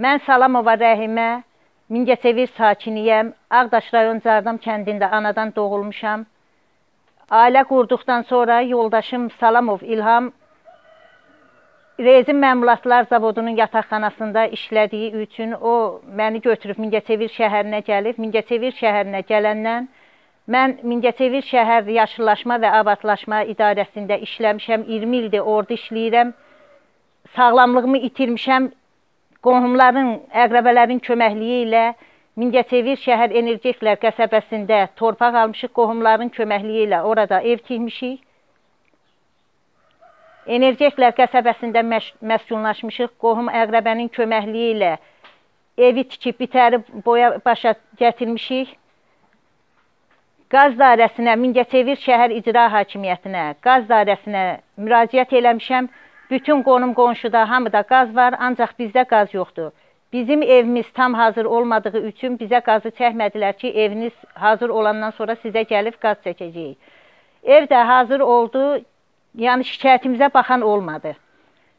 Mən Salamova Rəhimə, Mingəçevir sakiniyəm. Ağdaş rayon Cardam kəndində anadan doğulmuşam. Ailə qurduqdan sonra yoldaşım Salamov İlham Rezin Məmulatlar Zavodunun yataqxanasında işlədiyi üçün o məni götürüb Mingəçevir şəhərinə gəlib. Mingəçevir şəhərinə gələndən mən Mingəçevir şəhər yaşıllaşma və abadlaşma idarəsində işləmişəm. 20 ildir orada işləyirəm. Sağlamlığımı itirmişəm. Qohumların, əqrəbələrin köməkliyi ilə Mingəçevir şəhər energetiklər qəsəbəsində torpaq almışıq, qohumların köməkliyi ilə orada ev tikmişik. Energetiklər qəsəbəsində məskunlaşmışıq, qohum əqrəbənin köməkliyi ilə evi tikib bitərib boya başa gətirmişik. Qaz dairəsinə, Mingəçevir şəhər icra hakimiyyətinə, qaz dairəsinə müraciət eləmişəm. Bütün qonum qonşuda hamıda qaz var, ancaq bizdə qaz yoxdur. Bizim evimiz tam hazır olmadığı üçün bizə qazı çəkmədilər ki, eviniz hazır olandan sonra sizə gəlib qaz çəkəcəyik. Ev də hazır oldu, yəni şikayətimizə baxan olmadı.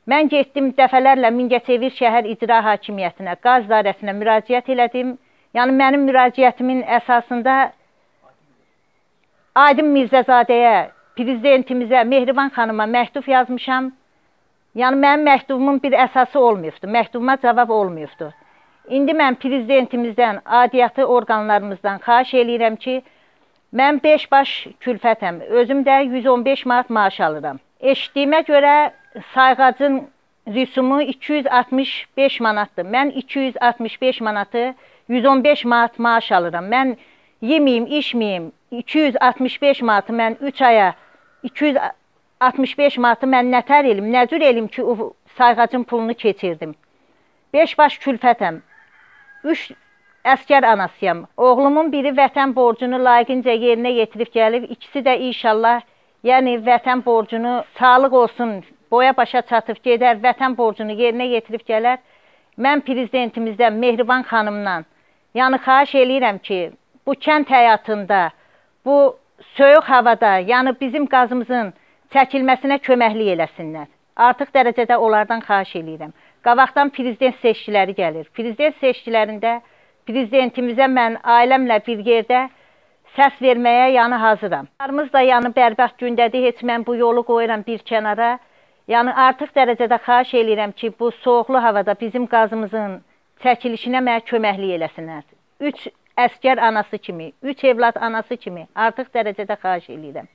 Mən getdim dəfələrlə Mingəçevir şəhər icra hakimiyyətinə, qaz dairəsinə müraciət elədim. Yəni mənim müraciətimin əsasında Aydın Mirzəzadəyə, prezidentimizə, Mehriban xanıma məktub yazmışam. Yəni mənim məktubumun bir əsası olmayıbdı, məktubuma cavab olmayıbdı. İndi mən prezidentimizdən, adiyyatı orqanlarımızdan xahiş eləyirəm ki, mən 5 baş külfətəm, özüm də 115 manat maaş alıram. Eşitdiyimə görə sayğacın rüsumu 265 manatdır. Mən 265 manatı 115 manat maaş alıram. Mən yeməyim, içməyim, 265 manatı mən 3 aya 200 65 manatı mən nətər elim, nə cür elim ki, sayğacın pulunu keçirdim. 5 baş külfətəm. 3 əskər anasıyam. Oğlumun biri vətən borcunu layiqincə yerinə yetirib gəlib, ikisi də inşallah, yəni vətən borcunu sağlıq olsun, boya başa çatıb gedər, vətən borcunu yerinə yetirib gələr. Mən prezidentimizdən Mehriban xanımdan, yəni xahiş eləyirəm ki, bu kənd həyatında, bu soyuq havada, yəni bizim qazımızın çəkilməsinə köməklik eləsinlər. Artıq dərəcədə onlardan xahiş eləyirəm. Qabaqdan prezident seçkiləri gəlir. Prezident seçkilərində prezidentimizə mən ailəmlə bir yerdə səs verməyə yanı hazıram. Qarımız da yanı bərbəxt gündədir. Heç mən bu yolu qoyuram bir kənara. Yəni artıq dərəcədə xahiş eləyirəm ki, bu soyuqlu havada bizim qazımızın çəkilişinə mənə köməklik eləsinlər. 3 əskər anası kimi, 3 evlad anası kimi artıq dərəcədə xahiş eləyirəm.